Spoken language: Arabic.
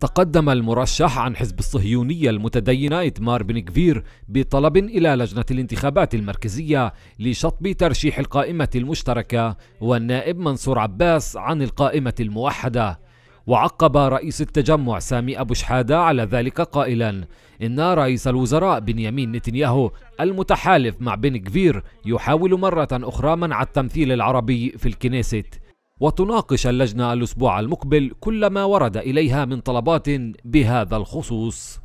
تقدم المرشح عن حزب الصهيونية المتدينة إتمار بن كفير بطلب إلى لجنة الانتخابات المركزية لشطب ترشيح القائمة المشتركة والنائب منصور عباس عن القائمة الموحدة. وعقب رئيس التجمع سامي أبو شحادة على ذلك قائلا إن رئيس الوزراء بنيامين نتنياهو المتحالف مع بن كفير يحاول مرة أخرى منع التمثيل العربي في الكنيست. وتناقش اللجنة الأسبوع المقبل كل ما ورد إليها من طلبات بهذا الخصوص.